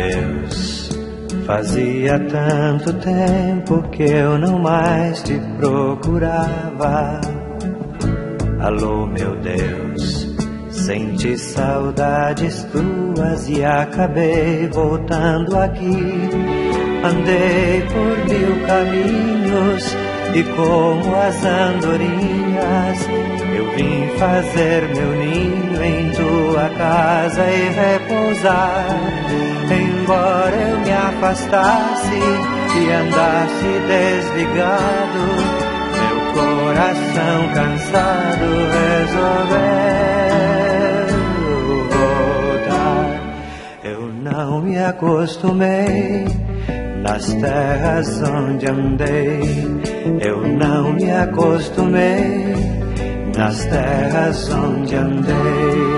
Deus, fazia tanto tempo que eu não mais te procurava. Alô, meu Deus, senti saudades tuas e acabei voltando aqui. Andei por mil caminhos e como as andorinhas eu vim fazer meu ninho em tua casa e repousar. Embora eu me afastasse e andasse desligado, meu coração cansado resolveu voltar. Eu não me acostumei nas terras onde andei, eu não me acostumei nas terras onde andei.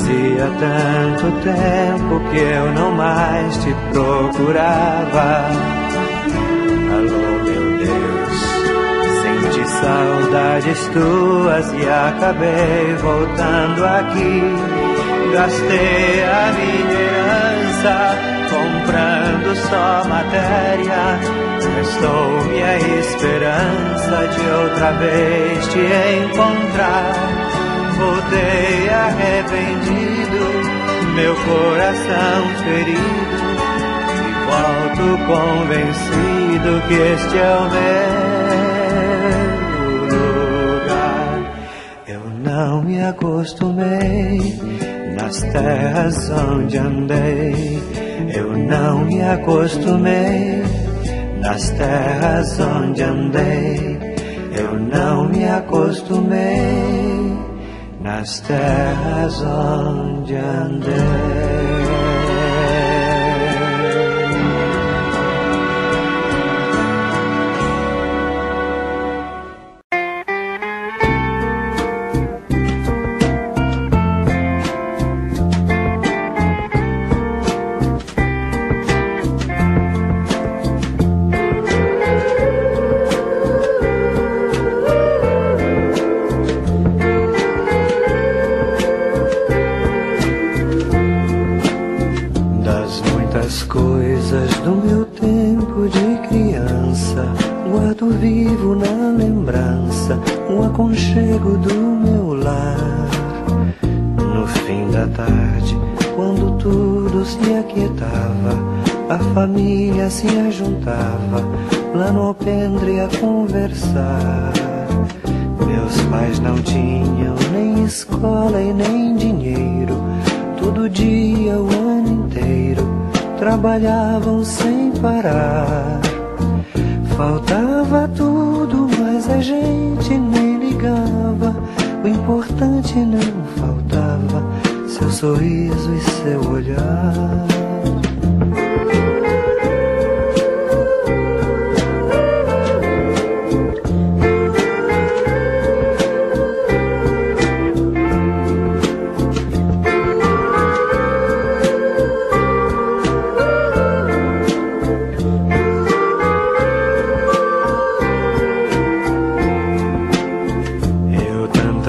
Fazia tanto tempo que eu não mais te procurava. Alô, meu Deus, senti saudades tuas e acabei voltando aqui. Gastei a minha herança comprando só matéria. Restou-me a esperança de outra vez te encontrar. Voltei arrependido, meu coração ferido e volto convencido que este é o meu lugar. Eu não me acostumei nas terras onde andei. Eu não me acostumei nas terras onde andei. Eu não me acostumei nas terras onde andei. Vivo na lembrança o aconchego do meu lar. No fim da tarde, quando tudo se aquietava, a família se ajuntava lá no alpendre a conversar. Meus pais não tinham nem escola e nem dinheiro. Todo dia, o ano inteiro, trabalhavam sem parar. Faltava tudo, mas a gente nem ligava. O importante não faltava, seu sorriso e seu olhar.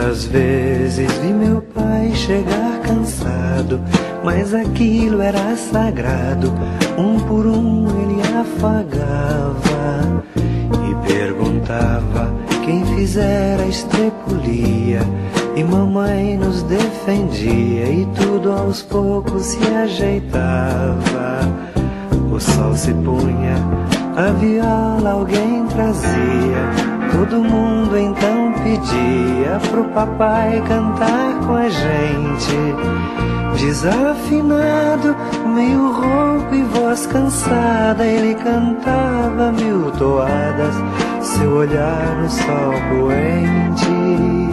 Eu tantas vezes vi meu pai chegar cansado, mas aquilo era sagrado. Um por um ele afagava e perguntava quem fizera a estrepulia. E mamãe nos defendia e tudo aos poucos se ajeitava. O sol se punha, a viola alguém trazia. Todo mundo então pedia pro papai cantar com a gente. Desafinado, meio rouco e voz cansada, ele cantava mil toadas, seu olhar no sol poente.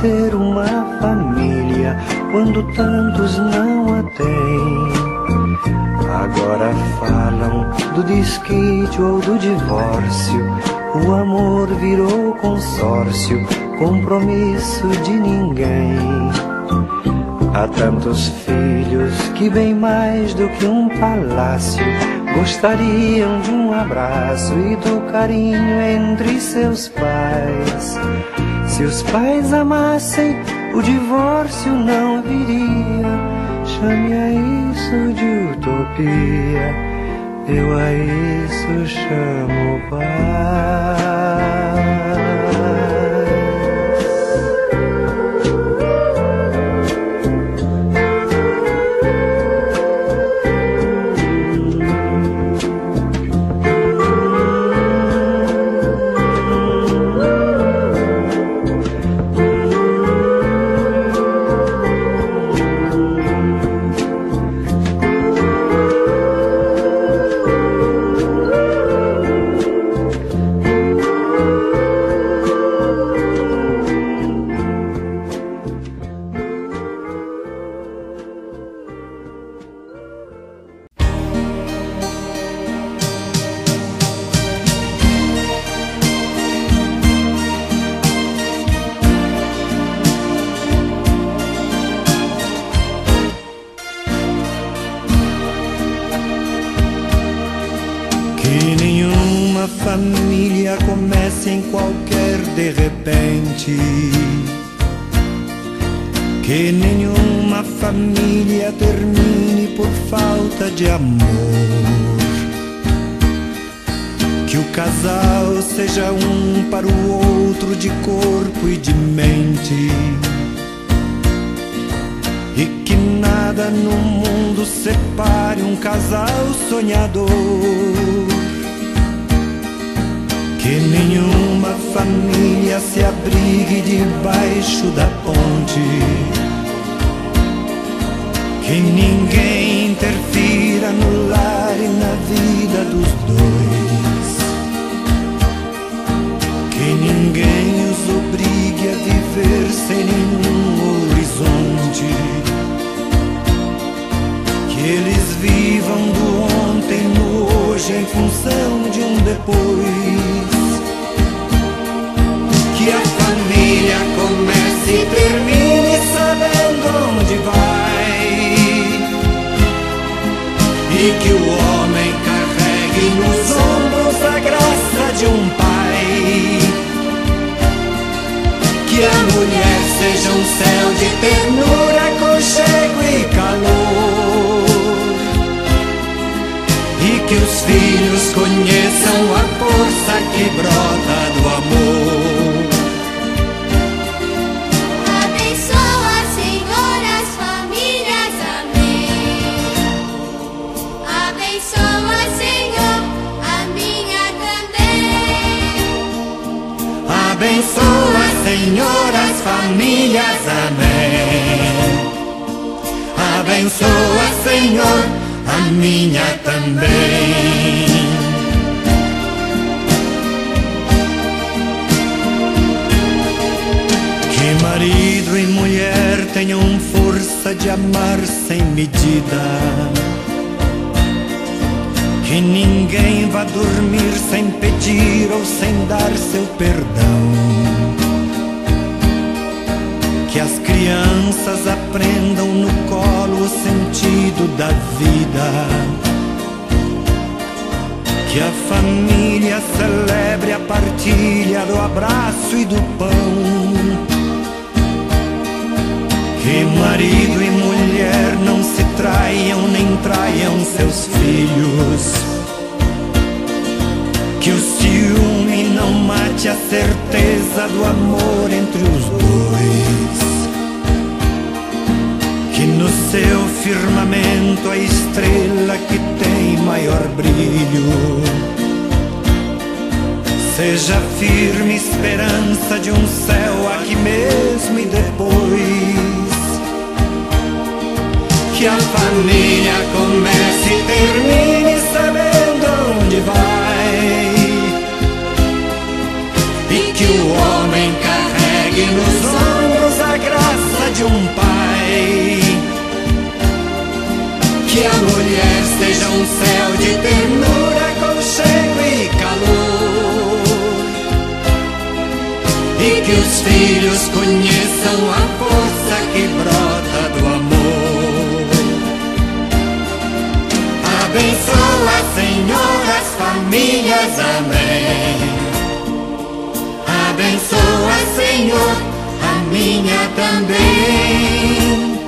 ter uma família quando tantos não a têm? Agora falam do desquite ou do divórcio. O amor virou consórcio, compromisso de ninguém. Há tantos filhos que bem mais do que um palácio gostariam de um abraço e do carinho entre seus pais. Se os pais amassem, o divórcio não haveria. Chame a isso de utopia, eu a isso chamo paz. dia começa em qualquer de repente. Que nenhuma família termine por falta de amor. Que o casal seja um para o outro de corpo e de mente. E que nada no mundo separe um casal sonhador. Que nenhuma família se abrigue debaixo da ponte. Que ninguém interfira no lar e na vida dos dois. a mulher seja um céu de ternura, conchego e calor. E que os filhos conheçam a força que brota do amor. Abençoa, Senhor, as famílias, amém. Abençoa, Senhor, a minha também. Abençoa. Senhor, as famílias, amém. Abençoa, Senhor, a minha também. Que marido e mulher tenham força de amar sem medida. Que ninguém vá dormir sem pedir ou sem dar seu perdão. Que as crianças aprendam no colo o sentido da vida. Que a família celebre a partilha do abraço e do pão. Que marido e mulher não se traiam nem traiam seus filhos. Que o ciúme não mate a certeza do amor entre os dois. seu firmamento a estrela que tem maior brilho. Seja firme esperança de um céu aqui mesmo e depois. Que a família comece e termine sabendo onde vai. a mulher seja um céu de ternura, conchego e calor. E que os filhos conheçam a força que brota do amor. Abençoa, Senhor, as famílias, amém. Abençoa, Senhor, a minha também.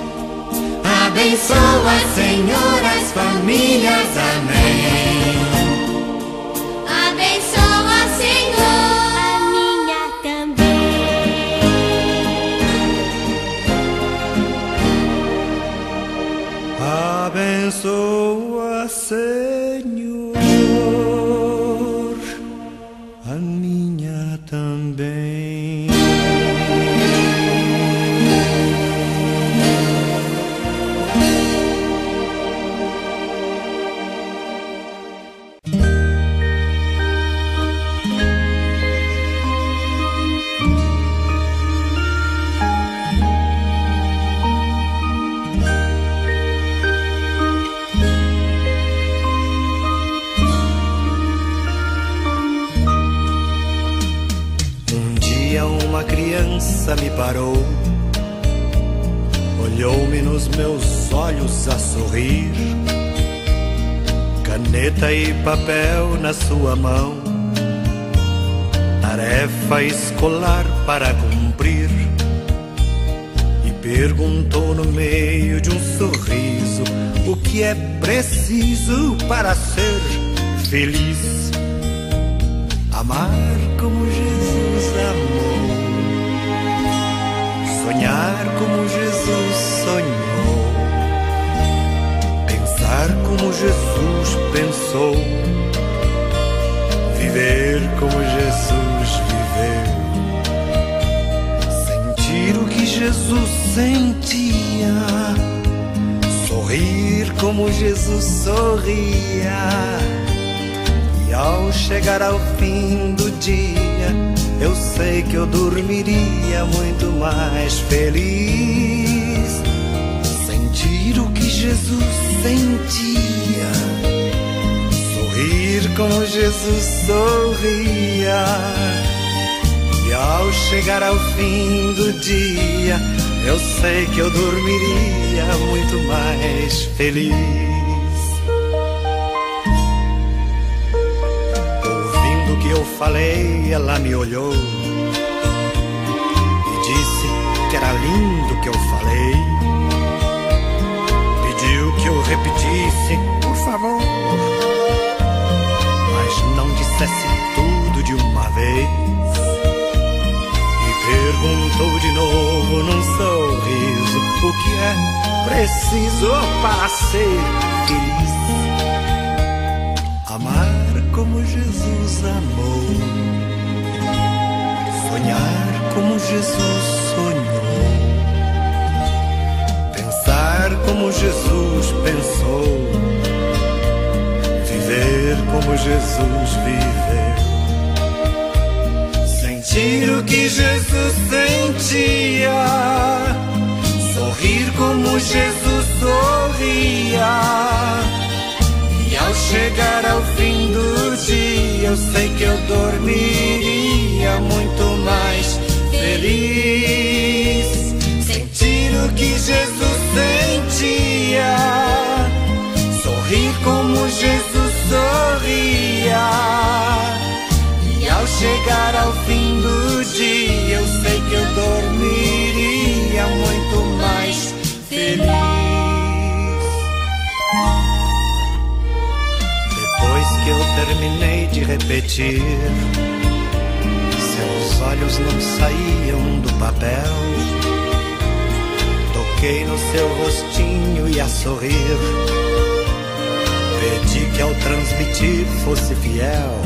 Abençoa, Senhor, as famílias, amém. Abençoa, Senhor, a minha também. Abençoa, Senhor, parou, olhou-me nos meus olhos a sorrir, caneta e papel na sua mão, tarefa escolar para cumprir. E perguntou no meio de um sorriso o que é preciso para ser feliz. Amar como Jesus amou, como Jesus sonhou, pensar como Jesus pensou, viver como Jesus viveu, sentir o que Jesus sentia, sorrir como Jesus sorria. E ao chegar ao fim do dia, eu sei que eu dormiria muito mais feliz. Sentir o que Jesus sentia, sorrir como Jesus sorria. E ao chegar ao fim do dia, eu sei que eu dormiria muito mais feliz. Que eu falei, ela me olhou e disse que era lindo o que eu falei. Pediu que eu repetisse, por favor, mas não dissesse tudo de uma vez. E perguntou de novo num sorriso o que é preciso para ser feliz. Jesus amou, sonhar como Jesus sonhou, pensar como Jesus pensou, viver como Jesus viveu. Sentir o que Jesus sentia, sorrir como Jesus sorria. E ao chegar ao fim do dia, eu sei que eu dormiria muito mais feliz. Sentir o que Jesus sentia, sorrir como Jesus sorria. E ao chegar ao fim do dia, terminei de repetir, seus olhos não saíam do papel. Toquei no seu rostinho e a sorrir. Pedi que ao transmitir fosse fiel.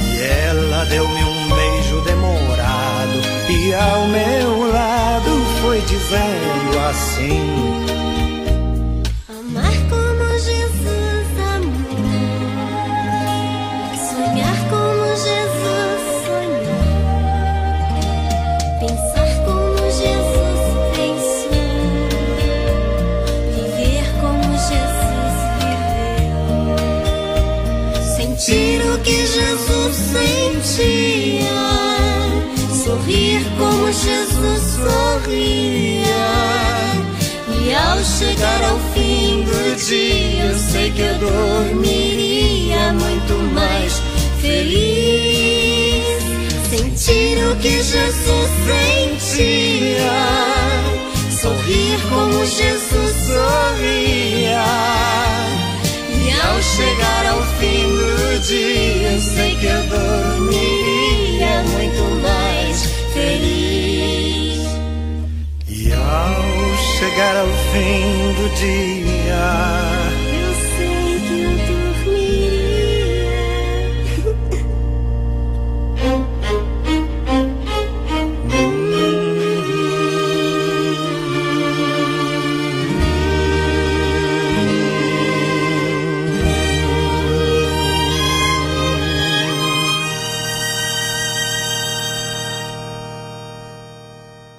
E ela deu-me um beijo demorado. E ao meu lado foi dizendo assim. Como Jesus sorria. E ao chegar ao fim do dia, eu que eu dormiria muito mais feliz. Sentir o que Jesus sentia, sorrir como Jesus sorria. E ao chegar ao fim do dia, eu sei que eu dormiria muito mais feliz. E ao chegar ao fim do dia